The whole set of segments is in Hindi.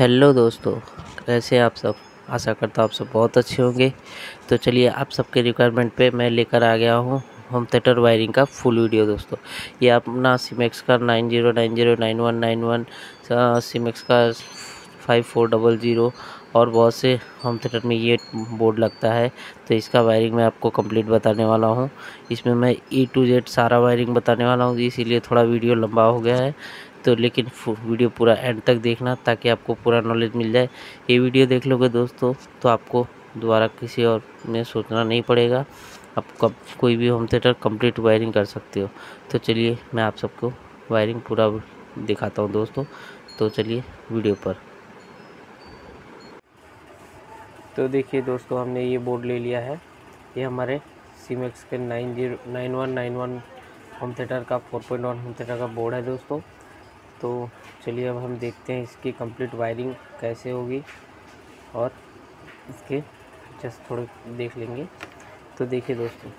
हेलो दोस्तों, कैसे आप सब? आशा करता हूँ आप सब बहुत अच्छे होंगे। तो चलिए, आप सबके रिक्वायरमेंट पे मैं लेकर आ गया हूँ होम थिएटर वायरिंग का फुल वीडियो दोस्तों। ये अपना सीमेक्स का nine zero nine zero nine one nine one सीमेक्स का फाइव फोर डबल ज़ीरो और बहुत से होम थिएटर में ये बोर्ड लगता है। तो इसका वायरिंग मैं आपको कंप्लीट बताने वाला हूँ। इसमें मैं ई टू जेड सारा वायरिंग बताने वाला हूँ, इसीलिए थोड़ा वीडियो लंबा हो गया है। तो लेकिन वीडियो पूरा एंड तक देखना ताकि आपको पूरा नॉलेज मिल जाए। ये वीडियो देख लोगे दोस्तों तो आपको दोबारा किसी और में सोचना नहीं पड़ेगा। आप कब कोई भी होम थिएटर कंप्लीट वायरिंग कर सकते हो। तो चलिए, मैं आप सबको वायरिंग पूरा दिखाता हूँ दोस्तों। तो चलिए, वीडियो पर। तो देखिए दोस्तों, हमने ये बोर्ड ले लिया है। ये हमारे सीमेक्स के nine zero nine one nine one home theatre का four point one home theatre का बोर्ड है दोस्तों। तो चलिए अब हम देखते हैं इसकी कंप्लीट वायरिंग कैसे होगी और इसके जस्ट थोड़े देख लेंगे। तो देखिए दोस्तों,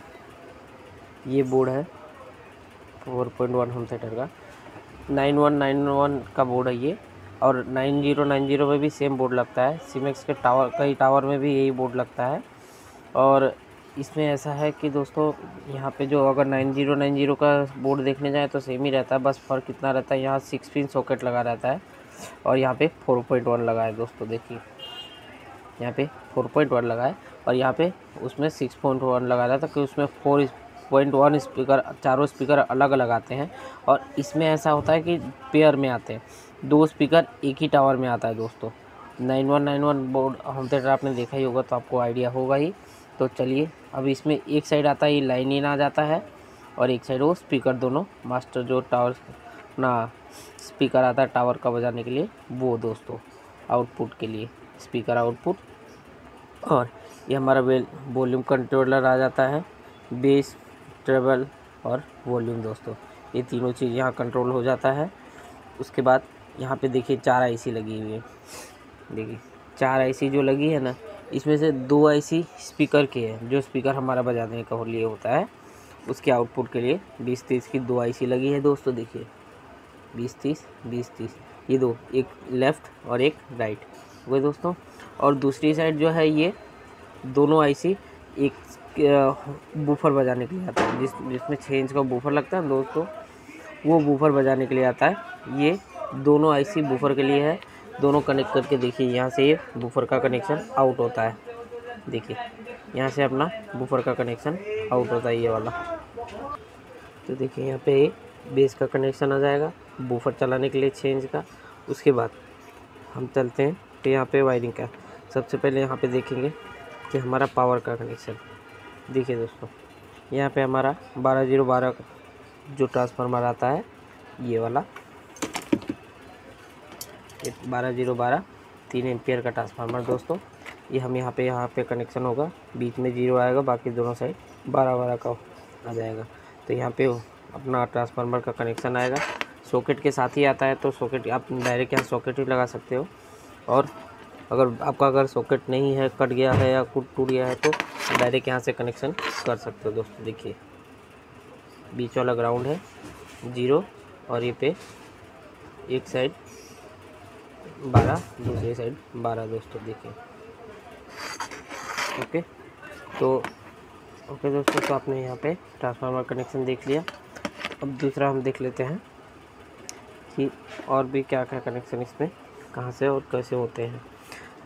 ये बोर्ड है four point one home theatre का। नाइन वन नाइन वन का बोर्ड है ये, और नाइन ज़ीरो नाइन ज़ीरो में भी सेम बोर्ड लगता है। सिमेक्स के टावर कई टावर में भी यही बोर्ड लगता है। और इसमें ऐसा है कि दोस्तों, यहाँ पे जो अगर नाइन ज़ीरो नाइन ज़ीरो का बोर्ड देखने जाए तो सेम ही रहता है। बस फ़र्क कितना रहता है, यहाँ सिक्स पिन सॉकेट लगा रहता है और यहाँ पे फोर पॉइंट वन लगा है दोस्तों, देखिए। यहाँ पे फोर पॉइंट वन लगा है और यहाँ पे उसमें सिक्स पॉइंट वन लगा रहा था कि उसमें फोर पॉइंट वन स्पीकर, चारों स्पीकर अलग अलग आते हैं और इसमें ऐसा होता है कि पेयर में आते हैं। दो स्पीकर एक ही टावर में आता है दोस्तों। Nine one nine one board home theatre आपने देखा ही होगा तो आपको आइडिया होगा ही। तो चलिए अब इसमें एक साइड आता है, ये लाइन इन आ जाता है और एक साइड वो स्पीकर दोनों, मास्टर जो टावर ना स्पीकर आता है टावर का बजाने के लिए, वो दोस्तों, आउटपुट के लिए, स्पीकर आउटपुट। और ये हमारा वॉल्यूम कंट्रोलर आ जाता है, बेस, ट्रेबल और वॉल्यूम दोस्तों, ये तीनों चीज़ यहाँ कंट्रोल हो जाता है। उसके बाद यहाँ पे देखिए चार आईसी लगी हुई है। देखिए, चार आईसी जो लगी है ना इसमें से दो आईसी स्पीकर के हैं, जो स्पीकर हमारा बजाने का लिए होता है। उसके आउटपुट के लिए बीस तीस की दो आईसी लगी है दोस्तों, देखिए। बीस तीस बीस तीस। ये दो, एक लेफ़्ट और एक राइट। वो दोस्तों, और दूसरी साइड जो है ये दोनों आईसी एक बूफर बजाने के लिए आता है। जिस, जिसमें छः इंच का बूफर लगता है दोस्तों, वो बूफर बजाने के लिए आता है। ये दोनों आईसी बूफर के लिए है। दोनों कनेक्ट करके देखिए, यहाँ से ये बूफर का कनेक्शन आउट होता है। देखिए, यहाँ से अपना बूफर का कनेक्शन आउट होता है ये वाला। तो देखिए, यहाँ पे बेस का कनेक्शन आ जाएगा बूफर चलाने के लिए चेंज का। उसके बाद हम चलते हैं तो यहाँ पे वायरिंग का। सबसे पहले यहाँ पे देखेंगे कि हमारा पावर का कनेक्शन देखिए दोस्तों, यहाँ पे हमारा बारह ज़ीरो बारह जो ट्रांसफार्मर आता है, ये वाला। बारह ज़ीरो बारह, तीन एम्पियर का ट्रांसफार्मर। दोस्तों, ये हम यहाँ पे यहाँ पे कनेक्शन होगा। बीच में ज़ीरो आएगा, बाकी दोनों साइड बारह बारह का आ जाएगा। तो यहाँ पे अपना ट्रांसफार्मर का कनेक्शन आएगा। सॉकेट के साथ ही आता है तो सॉकेट, आप डायरेक्ट यहाँ सॉकेट ही लगा सकते हो। और अगर आपका अगर सॉकेट नहीं है, कट गया है या कुट टूट गया है तो डायरेक्ट यहाँ से कनेक्शन कर सकते हो। दोस्तों, देखिए, बीच वाला ग्राउंड है, ज़ीरो, और ये पे एक साइड बारह दूसरी साइड बारह दोस्तों देखिए ओके तो ओके दोस्तों तो आपने यहाँ पे ट्रांसफार्मर कनेक्शन देख लिया। अब दूसरा हम देख लेते हैं कि और भी क्या क्या कनेक्शन इसमें, कहाँ से और कैसे होते हैं।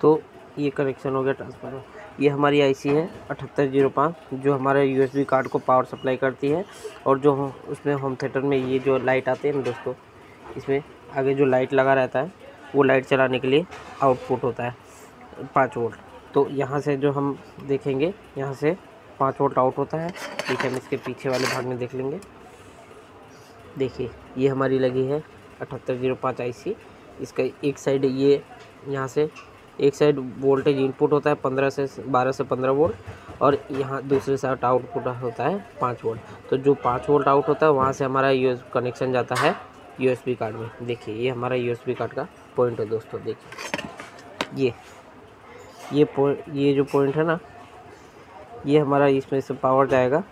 तो ये कनेक्शन हो गया ट्रांसफार्मर ये हमारी आईसी है अठहत्तर ज़ीरो पाँच, जो हमारे यूएसबी कार्ड को पावर सप्लाई करती है, और जो उसमें होम थिएटर में ये जो लाइट आते हैं ना दोस्तों, इसमें आगे जो लाइट लगा रहता है वो लाइट चलाने के लिए आउटपुट होता है पाँच वोल्ट। तो यहाँ से जो हम देखेंगे, यहाँ से पाँच वोल्ट आउट होता है। ठीक है, हम इसके पीछे वाले भाग में देख लेंगे। देखिए, ये हमारी लगी है अठहत्तर ज़ीरो पाँच आई सी इसका एक साइड ये यहाँ से एक साइड वोल्टेज इनपुट होता है पंद्रह से बारह से पंद्रह वोल्ट और यहाँ दूसरे साइड आउटपुट होता है पाँच वोल्ट। तो जो पाँच वोल्ट आउट होता है, वहाँ से हमारा यू कनेक्शन जाता है यूएसबी कार्ड में। देखिए, ये हमारा यूएसबी कार्ड का पॉइंट है दोस्तों, देखिए। ये ये पॉइंट ये जो पॉइंट है ना, ये हमारा इसमें से पावर जाएगा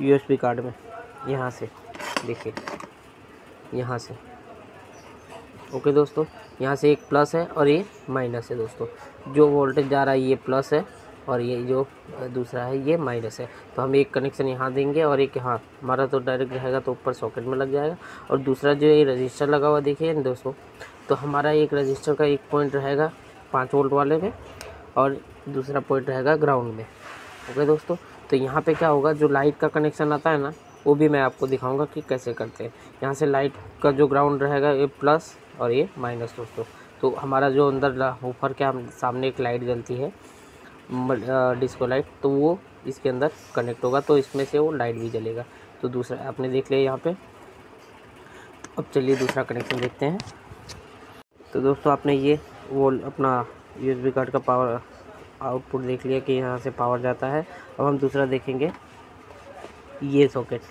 यूएसबी कार्ड में। यहाँ से, देखिए, यहाँ से। ओके दोस्तों, यहाँ से एक प्लस है और ये माइनस है दोस्तों। जो वोल्टेज जा रहा है, ये प्लस है। और ये जो दूसरा है, ये माइनस है। तो हम एक कनेक्शन यहाँ देंगे और एक यहाँ। हमारा तो डायरेक्ट रहेगा तो ऊपर सॉकेट में लग जाएगा। और दूसरा जो ये रजिस्टर लगा हुआ देखिए दोस्तों तो हमारा एक रजिस्टर का एक पॉइंट रहेगा पाँच वोल्ट वाले में और दूसरा पॉइंट रहेगा ग्राउंड में। ओके दोस्तों तो यहाँ पे क्या होगा, जो लाइट का कनेक्शन आता है ना, वो भी मैं आपको दिखाऊँगा कि कैसे करते हैं। यहाँ से लाइट का जो ग्राउंड रहेगा, ये प्लस और ये माइनस दोस्तों। तो हमारा जो अंदर ऊपर क्या सामने एक लाइट जलती है। डिस्को लाइट तो वो इसके अंदर कनेक्ट होगा तो इसमें से वो लाइट भी जलेगा। तो दूसरा, आपने देख लिया यहाँ पे। अब चलिए दूसरा कनेक्शन देखते हैं। तो दोस्तों, आपने ये वो अपना यूएसबी कार्ड का पावर आउटपुट देख लिया कि यहाँ से पावर जाता है। अब हम दूसरा देखेंगे ये सॉकेट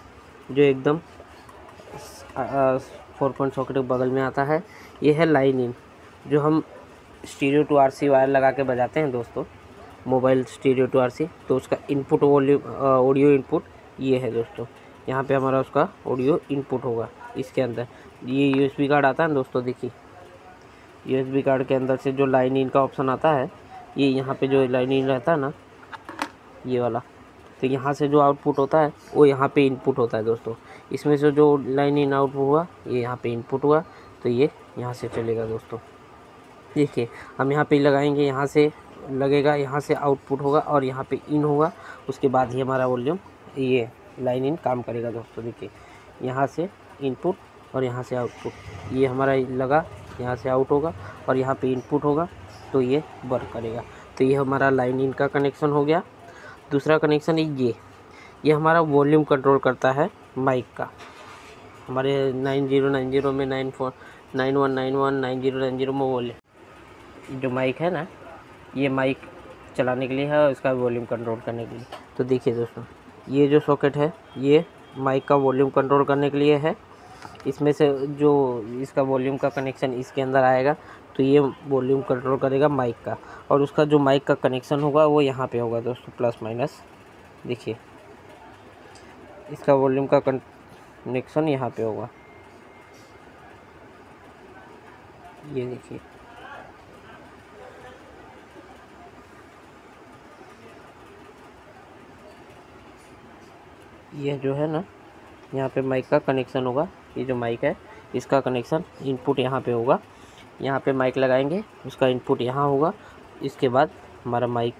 जो एकदम फोर पॉइंट सॉकेट के बगल में आता है। ये है लाइन इन जो हम stereo to R C wire लगा के बजाते हैं दोस्तों। Mobile stereo to R C तो उसका इनपुट वॉल्यूम ऑडियो इनपुट ये है दोस्तों। यहाँ पे हमारा उसका ऑडियो इनपुट होगा इसके अंदर। ये यूएसबी कार्ड आता है दोस्तों, देखिए। यूएसबी कार्ड के अंदर से जो लाइन इन का ऑप्शन आता है, ये यहाँ पे जो लाइन इन रहता है ना, ये वाला तो यहाँ से जो आउटपुट होता है, वो यहाँ पे इनपुट होता है दोस्तों। इसमें से जो लाइन इन आउटपुट हुआ, ये यहाँ पे इनपुट हुआ तो ये यहाँ से चलेगा दोस्तों। देखिए, हम यहाँ पे लगाएँगे, यहाँ से लगेगा, यहाँ से आउटपुट होगा और यहाँ पे इन होगा। उसके बाद ही हमारा वॉल्यूम ये लाइन इन काम करेगा दोस्तों, देखिए। यहाँ से इनपुट और यहाँ से आउटपुट ये हमारा लगा, यहाँ से आउट होगा और यहाँ पे इनपुट होगा तो ये वर्क करेगा। तो ये हमारा लाइन इन का कनेक्शन हो गया। दूसरा कनेक्शन है ये। ये हमारा वॉल्यूम कंट्रोल करता है माइक का। हमारे नाइन ज़ीरो नाइन ज़ीरो में nine four nine one nine one nine zero nine zero में वॉल्यूम जो माइक है ना ये माइक चलाने के लिए है और इसका वॉल्यूम कंट्रोल करने के लिए। तो देखिए दोस्तों, ये जो सॉकेट है, ये माइक का वॉल्यूम कंट्रोल करने के लिए है। इसमें से जो इसका वॉल्यूम का कनेक्शन इसके अंदर आएगा तो ये वॉल्यूम कंट्रोल करेगा माइक का। और उसका जो माइक का कनेक्शन होगा, वो यहाँ पे होगा दोस्तों प्लस माइनस देखिए, इसका वॉल्यूम का कनेक्शन यहाँ पे होगा। ये देखिए। यह जो है ना, यहाँ पे माइक का कनेक्शन होगा। ये जो माइक है, इसका कनेक्शन इनपुट यहाँ पे होगा। यहाँ पे माइक लगाएँगे, उसका इनपुट यहाँ होगा। इसके बाद हमारा माइक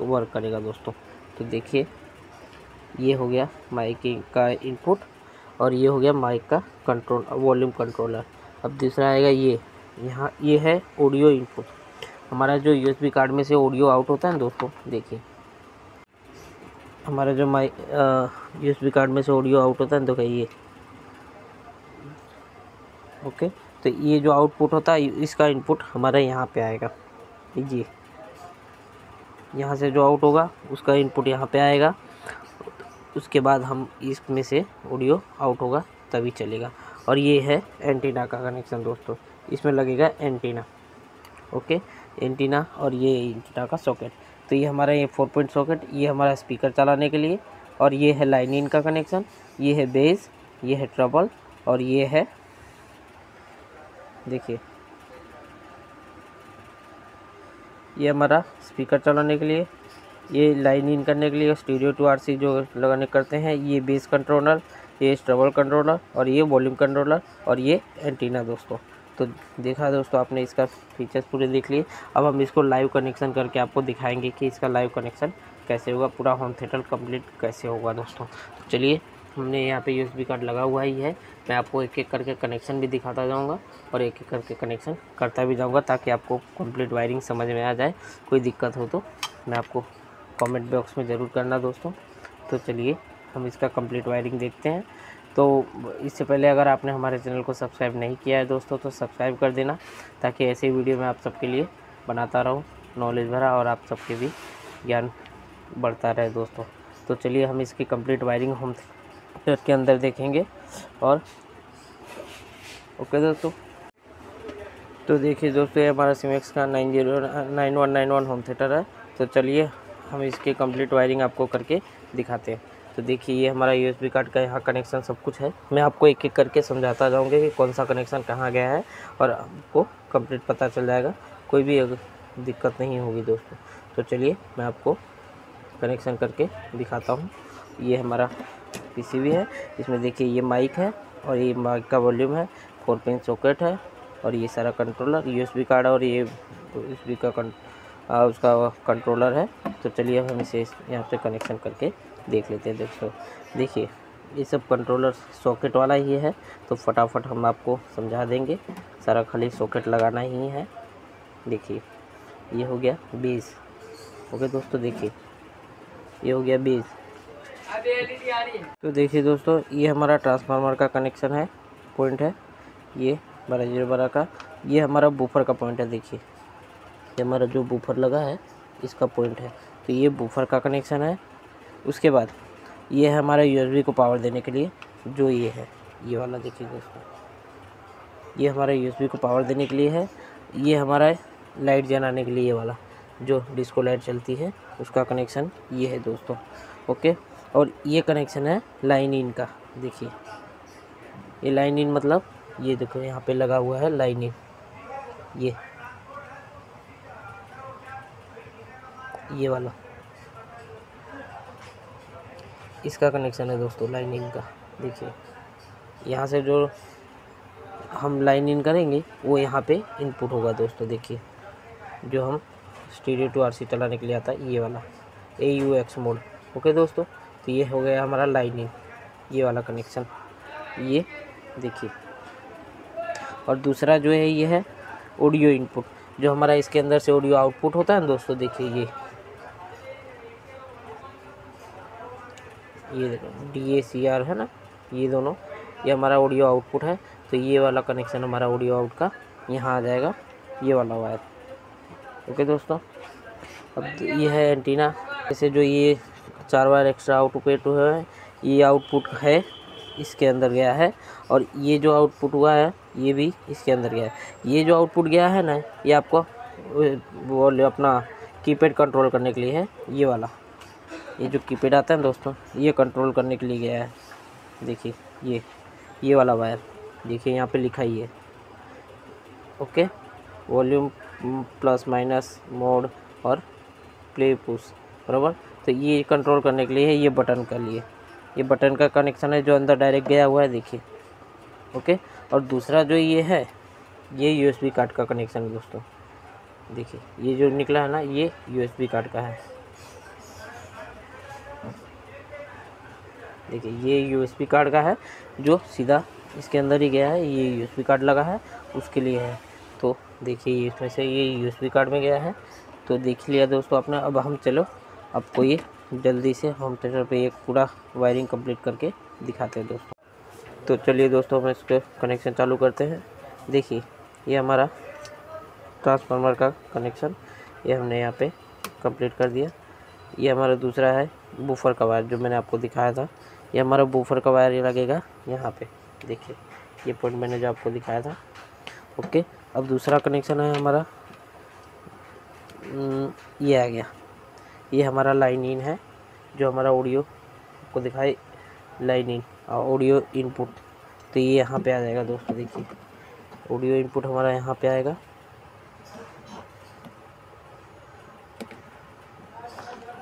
वर्क करेगा दोस्तों। तो देखिए, ये हो गया माइक का इनपुट और ये हो गया माइक का कंट्रोल वॉल्यूम कंट्रोलर अब दूसरा आएगा ये। यहाँ, ये है ऑडियो इनपुट हमारा जो यूएसबी कार्ड में से ऑडियो आउट होता है दोस्तों, देखिए। हमारा जो माइक यूएसबी कार्ड में से ऑडियो आउट होता है तो ये ओके तो ये जो आउटपुट होता है, इसका इनपुट हमारा यहाँ पे आएगा। जी यहाँ से जो आउट होगा, उसका इनपुट यहाँ पे आएगा। उसके बाद हम इसमें से ऑडियो आउट होगा, तभी चलेगा। और ये है एंटीना का कनेक्शन दोस्तों। इसमें लगेगा एंटीना ओके एंटीना और ये एंटीना का सॉकेट तो ये हमारा ये फोर पॉइंट सॉकेट ये हमारा स्पीकर चलाने के लिए, और ये है लाइन इन का कनेक्शन ये है बेस ये है ट्रबल और ये है, देखिए, ये हमारा स्पीकर चलाने के लिए, ये लाइन इन करने के लिए स्टीरियो टू आरसी जो लगाने करते हैं, ये बेस कंट्रोलर ये स्ट्रबल कंट्रोलर और ये वॉल्यूम कंट्रोलर और ये एंटीना दोस्तों। तो देखा दोस्तों आपने इसका फीचर्स पूरे देख लिए। अब हम इसको लाइव कनेक्शन करके आपको दिखाएँगे कि इसका लाइव कनेक्शन कैसे होगा, पूरा होम थिएटर कंप्लीट कैसे होगा दोस्तों। तो चलिए, हमने यहाँ पे यूएसबी कार्ड लगा हुआ ही है। मैं आपको एक एक करके कनेक्शन भी दिखाता जाऊँगा और एक एक करके कनेक्शन करता भी जाऊँगा ताकि आपको कंप्लीट वायरिंग समझ में आ जाए। कोई दिक्कत हो तो मैं आपको कमेंट बॉक्स में ज़रूर करना दोस्तों। तो चलिए, हम इसका कंप्लीट वायरिंग देखते हैं। तो इससे पहले अगर आपने हमारे चैनल को सब्सक्राइब नहीं किया है दोस्तों तो सब्सक्राइब कर देना, ताकि ऐसे वीडियो मैं आप सबके लिए बनाता रहूँ नॉलेज भरा, और आप सबके भी ज्ञान बढ़ता रहे दोस्तों। तो चलिए हम इसकी कंप्लीट वायरिंग होम थिएटर के अंदर देखेंगे, और ओके दोस्तों। तो देखिए दोस्तों, ये हमारा सिमेक्स का nine zero nine one nine one home theatre है। तो चलिए हम इसकी कंप्लीट वायरिंग आपको करके दिखाते हैं। तो देखिए ये हमारा यूएसबी कार्ड का यहाँ कनेक्शन सब कुछ है। मैं आपको एक एक करके समझाता जाऊँगा कि कौन सा कनेक्शन कहाँ गया है और आपको कंप्लीट पता चल जाएगा। कोई भी दिक्कत नहीं होगी दोस्तों। तो चलिए मैं आपको कनेक्शन करके दिखाता हूँ। ये हमारा पीसीबी है। इसमें देखिए ये माइक है और ये माइक का वॉल्यूम है। फोर पिन सॉकेट है और ये सारा कंट्रोलर यूएसबी कार्ड और ये यूएसबी का कं, आ, उसका कंट्रोलर है। तो चलिए हम इसे यहाँ पे कनेक्शन करके देख लेते हैं दोस्तों देखिए, ये सब कंट्रोलर सॉकेट वाला ही है तो फटाफट हम आपको समझा देंगे। सारा खाली सॉकेट लगाना ही है। देखिए, ये हो गया बीस। ओके दोस्तों, देखिए, ये हो गया बीस। तो देखिए दोस्तों, ये हमारा ट्रांसफार्मर का कनेक्शन है पॉइंट है। ये बारह ज़ीरो बारह का, ये हमारा बूफर का पॉइंट है, देखिए। ये हमारा जो बूफर लगा है, इसका पॉइंट है। तो ये बूफर का कनेक्शन है उसके बाद ये है हमारा यूएसबी को पावर देने के लिए, जो ये है, ये वाला देखिए दोस्तों ये हमारा यूएसबी को पावर देने के लिए है, ये हमारा लाइट जलाने के लिए ये वाला, जो डिस्को लाइट चलती है, उसका कनेक्शन ये है दोस्तों ओके और ये कनेक्शन है लाइन इन का, देखिए। ये लाइन इन मतलब ये देखो, यहाँ पे लगा हुआ है लाइन इन ये। ये वाला। इसका कनेक्शन है दोस्तों लाइन इन का। देखिए, यहाँ से जो हम लाइन इन करेंगे, वो यहाँ पे इनपुट होगा दोस्तों, देखिए। जो हम स्टीडियो टू आर चलाने के लिए आता है, ये वाला। A U X mode okay दोस्तों तो ये हो गया हमारा लाइनिंग ये वाला कनेक्शन ये, देखिए। और दूसरा जो है, ये है ऑडियो इनपुट जो हमारा इसके अंदर से ऑडियो आउटपुट होता है दोस्तों, देखिए ये। ये देखो डी ए सी आर है ना? ये दोनों। ये हमारा ऑडियो आउटपुट है तो ये वाला कनेक्शन हमारा ऑडियो आउट का यहाँ आ जाएगा। ये वाला वायर ओके दोस्तों? अब ये है एंटीना जैसे जो ये चार वायर एक्स्ट्रा आउटपुट है, ये आउटपुट है, इसके अंदर गया है। और ये जो आउटपुट हुआ है, ये भी इसके अंदर गया है। ये जो आउटपुट गया है ना, ये आपको वो अपना कीपैड कंट्रोल करने के लिए है, ये वाला। ये जो कीपैड आता है दोस्तों, ये कंट्रोल करने के लिए गया है। देखिए, ये ये वाला वायर देखिए यहाँ पे लिखा ही है। Okay volume plus minus mode और प्ले पुश बराबर? तो ये कंट्रोल करने के लिए है, ये बटन का लिए। ये बटन का कनेक्शन है जो अंदर डायरेक्ट गया हुआ है, देखिए। ओके और दूसरा जो ये है, ये यूएसबी कार्ड का कनेक्शन है दोस्तों। देखिए, ये जो निकला है ना, ये यूएसबी कार्ड का है। देखिए, ये यूएसबी कार्ड का है, जो सीधा इसके अंदर ही गया है, ये यूएसबी कार्ड लगा है, उसके लिए है। तो देखिए इसमें से ये यूएसबी कार्ड में गया है। तो देख लिया दोस्तों आपने, अब हम चलो, आपको ये जल्दी से होम थिएटर पे एक पूरा वायरिंग कंप्लीट करके दिखाते हैं दोस्तों। तो चलिए दोस्तों, हम इसके कनेक्शन चालू करते हैं। देखिए, ये हमारा ट्रांसफार्मर का कनेक्शन ये हमने यहाँ पे कंप्लीट कर दिया। ये हमारा दूसरा है बूफर का वायर जो मैंने आपको दिखाया था। ये हमारा बूफर का वायर लगेगा यहाँ पे। देखिए, ये पॉइंट मैंने जो आपको दिखाया था। ओके अब दूसरा कनेक्शन है हमारा। ये आ गया। ये हमारा लाइन इन है, जो हमारा ऑडियो आपको दिखाई लाइन इन और ऑडियो इनपुट तो ये यहाँ पे आ जाएगा दोस्तों, देखिए। ऑडियो इनपुट हमारा यहाँ पे आएगा।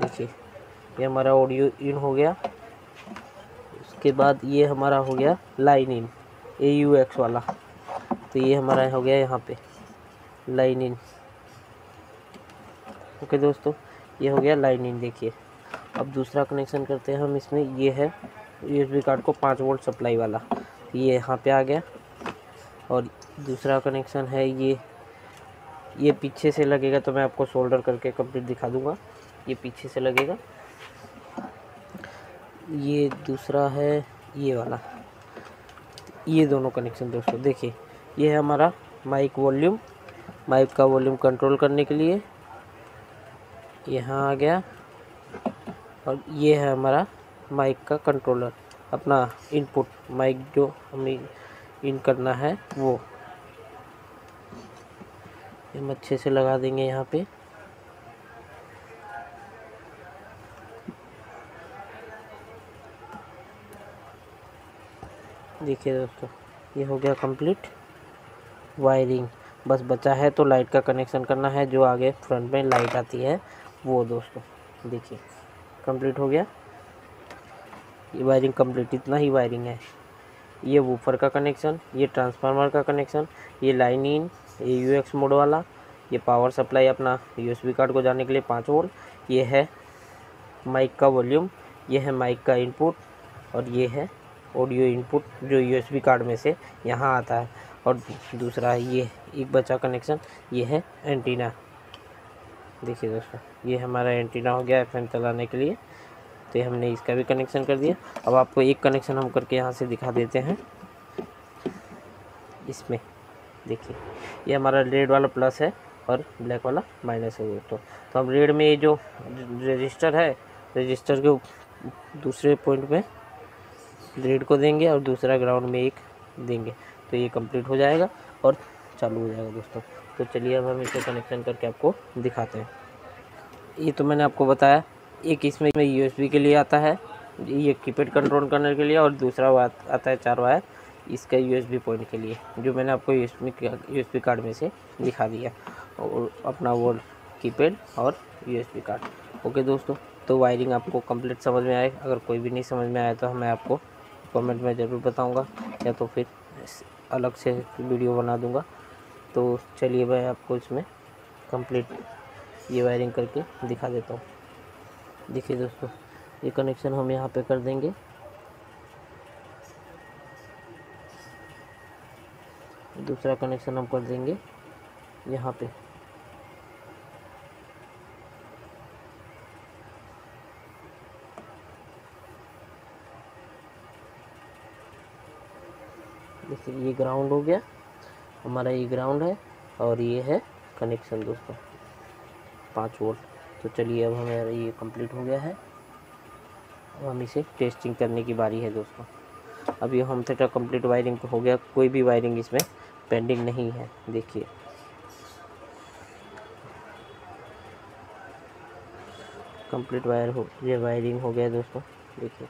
देखिए, ये हमारा ऑडियो इन हो गया। उसके बाद ये हमारा हो गया line in A U X वाला। तो ये हमारा हो गया यहाँ पे लाइन इन ओके दोस्तों, ये हो गया लाइन इन देखिए। अब दूसरा कनेक्शन करते हैं हम इसमें। ये है यूएसबी कार्ड को पाँच वोल्ट सप्लाई वाला। ये यहाँ पे आ गया। और दूसरा कनेक्शन है ये। ये पीछे से लगेगा तो मैं आपको सोल्डर करके कंप्लीट दिखा दूँगा। ये पीछे से लगेगा। ये दूसरा है, ये वाला। ये दोनों कनेक्शन दोस्तों, देखिए, ये है हमारा माइक वॉल्यूम माइक का वॉल्यूम कंट्रोल करने के लिए यहाँ आ गया। और ये है हमारा माइक का कंट्रोलर अपना इनपुट माइक जो हमें इन करना है, वो। हम अच्छे से लगा देंगे यहाँ पे। देखिए दोस्तों, ये हो गया कंप्लीट वायरिंग बस बचा है तो लाइट का कनेक्शन करना है, जो आगे फ्रंट में लाइट आती है, वो दोस्तों, देखिए कंप्लीट हो गया। ये वायरिंग कंप्लीट इतना ही वायरिंग है। ये वूफर का कनेक्शन ये ट्रांसफार्मर का कनेक्शन ये लाइन इन ये यू एक्स मोड वाला, ये पावर सप्लाई अपना यूएसबी कार्ड को जाने के लिए पाँच वोल्ट ये है माइक का वॉल्यूम ये है माइक का इनपुट और ये है ऑडियो इनपुट जो यूएसबी कार्ड में से यहाँ आता है। और दूसरा ये, एक बचा कनेक्शन, ये है एंटीना। देखिए दोस्तों, ये हमारा एंटीना हो गया एफएम चलाने के लिए। तो हमने इसका भी कनेक्शन कर दिया। अब आपको एक कनेक्शन हम करके यहाँ से दिखा देते हैं। इसमें, देखिए, ये हमारा रेड वाला प्लस है और ब्लैक वाला माइनस है दोस्तों। तो अब रेड में ये जो रजिस्टर है, रजिस्टर के दूसरे पॉइंट में रेड को देंगे और दूसरा ग्राउंड में एक देंगे। तो ये कंप्लीट हो जाएगा और चालू हो जाएगा दोस्तों। तो चलिए अब हम इसे कनेक्शन करके आपको दिखाते हैं। ये तो मैंने आपको बताया, एक इसमें यू के लिए आता है, ये कीपैड कंट्रोल करने के लिए और दूसरा आता है चार वायर, इसका यूएसबी पॉइंट के लिए, जो मैंने आपको यूएसबी यूएसबी कार्ड में से दिखा दिया। और अपना वो कीपैड और यूएसबी कार्ड ओके दोस्तों तो वायरिंग आपको कंप्लीट समझ में आए। अगर कोई भी नहीं समझ में आया तो मैं आपको कमेंट में ज़रूर बताऊँगा, या तो फिर अलग से वीडियो बना दूँगा। तो चलिए मैं आपको इसमें कंप्लीट ये वायरिंग करके दिखा देता हूँ। देखिए दोस्तों, ये कनेक्शन हम यहाँ पे कर देंगे। दूसरा कनेक्शन हम कर देंगे यहाँ पे। देखिए ये ग्राउंड हो गया। हमारा ये ग्राउंड है और ये है कनेक्शन दोस्तों। पाँच वोल्ट तो चलिए अब हमारा ये कंप्लीट हो गया है। अब हम इसे टेस्टिंग करने की बारी है दोस्तों। अब ये होम थिएटर कंप्लीट वायरिंग हो गया। कोई भी वायरिंग इसमें पेंडिंग नहीं है। देखिए। कंप्लीट वायर हो, ये वायरिंग हो गया दोस्तों। देखिए।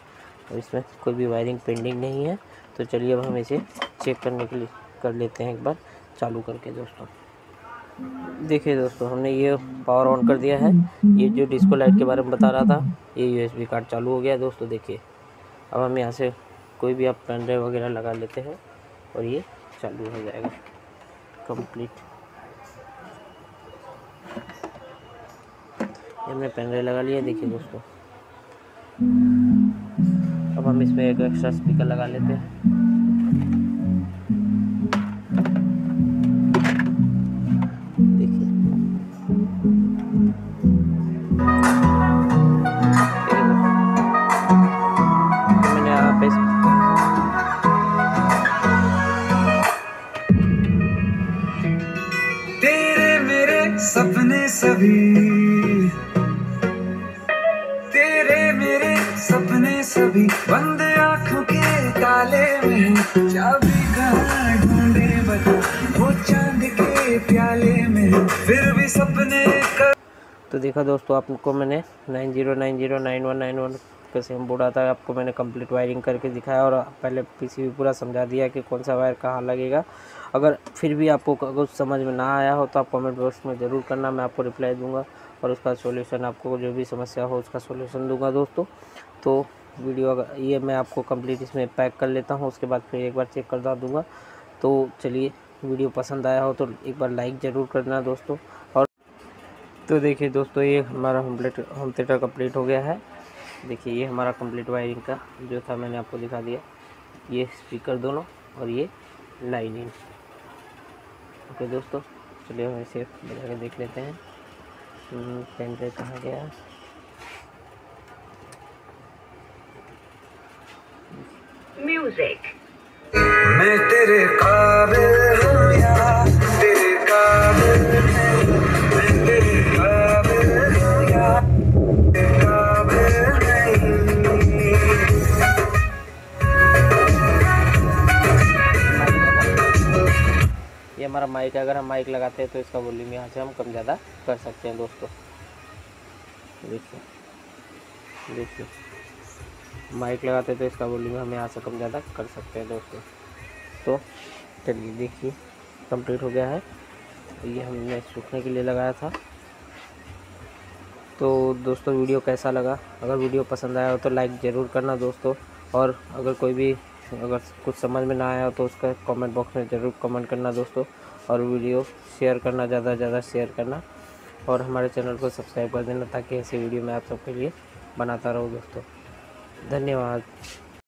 अब इसमें कोई भी वायरिंग पेंडिंग नहीं है। तो चलिए अब हम इसे चेक करने के लिए कर लेते हैं एक बार, चालू करके दोस्तों। देखिए दोस्तों, हमने ये पावर ऑन कर दिया है। ये जो डिस्को लाइट के बारे में बता रहा था, ये यूएसबी कार्ड चालू हो गया दोस्तों, देखिए। अब हम यहाँ से कोई भी आप पेन ड्राइव वगैरह लगा लेते हैं और ये चालू हो जाएगा। कंप्लीट ये हमने पेन ड्राइव लगा लिया, देखिए दोस्तों। अब हम इसमें एक एक्स्ट्रा स्पीकर लगा लेते हैं। प्याले में फिर भी सपने कर। तो देखा दोस्तों आपको मैंने nine zero nine zero nine one nine one का सेम बोर्ड आता है आपको मैंने कंप्लीट वायरिंग करके दिखाया और पहले पीसीबी पूरा समझा दिया कि कौन सा वायर कहाँ लगेगा। अगर फिर भी आपको कुछ समझ में ना आया हो तो आप कमेंट बॉक्स में ज़रूर करना, मैं आपको रिप्लाई दूँगा और उसका सॉल्यूशन आपको जो भी समस्या हो उसका सोल्यूशन दूँगा दोस्तों। तो वीडियो अगर ये मैं आपको कंप्लीट इसमें पैक कर लेता हूँ, उसके बाद फिर एक बार चेक कर दूँगा। तो चलिए वीडियो पसंद आया हो तो एक बार लाइक ज़रूर करना दोस्तों। और तो देखिए दोस्तों, ये हमारा होम होम थिएटर कंप्लीट हो गया है। देखिए, ये हमारा कंप्लीट वायरिंग का जो था मैंने आपको दिखा दिया। ये स्पीकर दोनों और ये लाइनिंग ओके दोस्तों, चलिए हम इसे बजा के देख लेते हैं। पेन ड्राइव कहाँ गया म्यूज़िक हमारा माइक है, अगर हम माइक लगाते हैं तो इसका वॉल्यूम यहाँ से हम कम ज़्यादा कर सकते हैं दोस्तों। देखिए देखिए। माइक लगाते हैं तो इसका वॉल्यूम हम यहाँ से कम ज़्यादा कर सकते हैं दोस्तों। तो चलिए, देखिए कंप्लीट हो गया है। ये हमने सूखने के लिए लगाया था। तो दोस्तों, वीडियो कैसा लगा? अगर वीडियो पसंद आया हो तो लाइक ज़रूर करना दोस्तों। और अगर कोई भी, अगर कुछ समझ में ना आया हो तो उसका कमेंट बॉक्स में ज़रूर कमेंट करना दोस्तों। और वीडियो शेयर करना, ज़्यादा से ज़्यादा शेयर करना और हमारे चैनल को सब्सक्राइब कर देना ताकि ऐसी वीडियो मैं आप सबके लिए बनाता रहूँ दोस्तों। धन्यवाद।